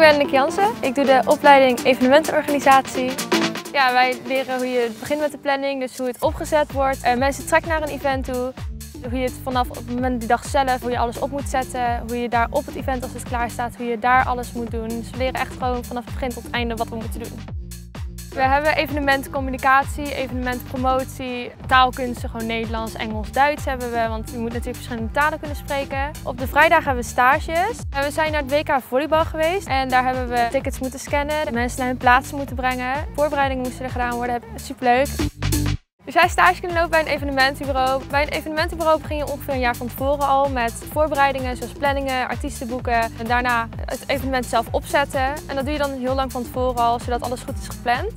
ben Nick Jansen. Ik doe de opleiding evenementenorganisatie. Ja, wij leren hoe je begint met de planning, dus hoe het opgezet wordt. Uh, mensen trekken naar een event toe. Hoe je het vanaf het moment die dag zelf, hoe je alles op moet zetten. Hoe je daar op het event als het klaar staat, hoe je daar alles moet doen. Dus we leren echt gewoon vanaf het begin tot het einde wat we moeten doen. We hebben evenementcommunicatie, evenementpromotie, taalkunsten, gewoon Nederlands, Engels, Duits hebben we, want je moet natuurlijk verschillende talen kunnen spreken. Op de vrijdag hebben we stages. En we zijn naar het WK volleybal geweest en daar hebben we tickets moeten scannen, mensen naar hun plaatsen moeten brengen. Voorbereidingen moesten er gedaan worden, superleuk. Dus stage kunnen lopen bij een evenementenbureau. Bij een evenementenbureau begin je ongeveer een jaar van tevoren al met voorbereidingen zoals planningen, artiestenboeken en daarna het evenement zelf opzetten. En dat doe je dan heel lang van tevoren al, zodat alles goed is gepland.